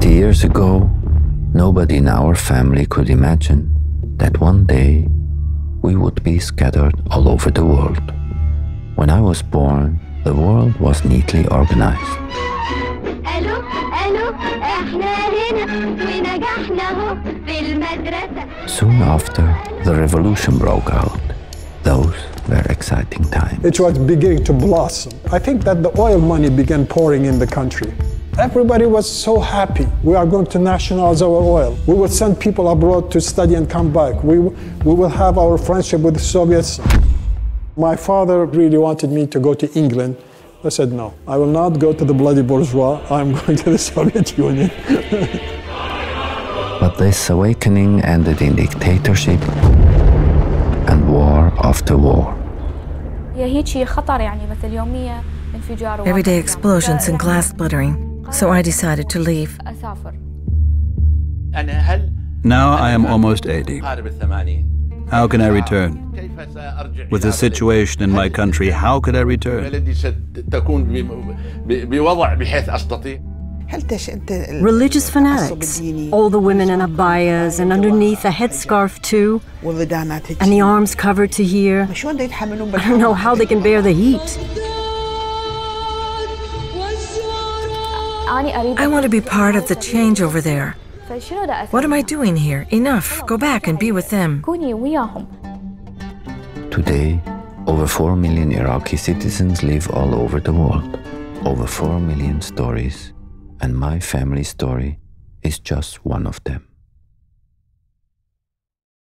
Fifty years ago, nobody in our family could imagine that one day we would be scattered all over the world. When I was born, the world was neatly organized. Soon after, the revolution broke out. Those were exciting times. It was beginning to blossom. I think that the oil money began pouring in the country. Everybody was so happy. We are going to nationalize our oil. We will send people abroad to study and come back. We, we will have our friendship with the Soviets. My father really wanted me to go to England. I said, no, I will not go to the bloody bourgeois. I'm going to the Soviet Union. but this awakening ended in dictatorship and war after war. Everyday explosions and glass splittering. So I decided to leave. Now I am almost 80. How can I return? With the situation in my country, how could I return? Religious fanatics, all the women in abayas and underneath a headscarf too, and the arms covered to here. I don't know how they can bear the heat. I want to be part of the change over there. What am I doing here? Enough. Go back and be with them. Today, over 4 million Iraqi citizens live all over the world. Over 4 million stories, and my family story is just one of them.